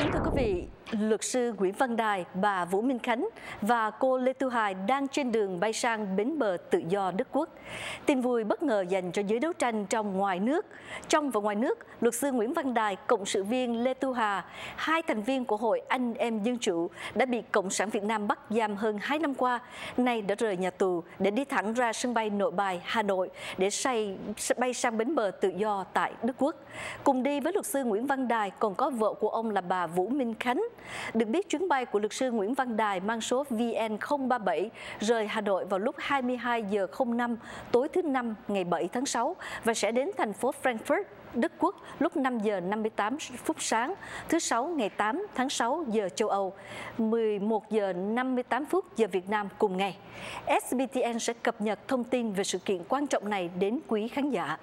Kính thưa quý vị, luật sư Nguyễn Văn Đài, bà Vũ Minh Khánh và cô Lê Tu Hải đang trên đường bay sang bến bờ tự do Đức Quốc. Tin vui bất ngờ dành cho giới đấu tranh trong ngoài nước. Trong và ngoài nước, luật sư Nguyễn Văn Đài, cộng sự viên Lê Tu Hà, hai thành viên của Hội Anh Em Dân Chủ đã bị Cộng sản Việt Nam bắt giam hơn 2 năm qua, nay đã rời nhà tù để đi thẳng ra sân bay nội bài Hà Nội để say, bay sang bến bờ tự do tại Đức Quốc. Cùng đi với luật sư Nguyễn Văn Đài còn có vợ của ông là bà Vũ Minh Khánh. Được biết chuyến bay của luật sư Nguyễn Văn Đài mang số VN037 rời Hà Nội vào lúc 22 giờ 05 tối thứ năm ngày 7 tháng 6 và sẽ đến thành phố Frankfurt Đức Quốc lúc 5 giờ 58 phút sáng thứ Sáu ngày 8 tháng 6 giờ châu Âu, 11 giờ 58 phút giờ Việt Nam cùng ngày. SBTN sẽ cập nhật thông tin về sự kiện quan trọng này đến quý khán giả.